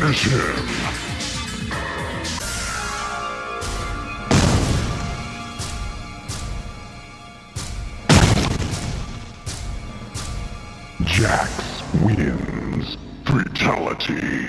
Finish him! Jax wins. Fatality.